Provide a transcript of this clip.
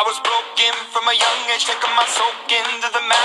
I was broken from a young age, taking my soak into the mass.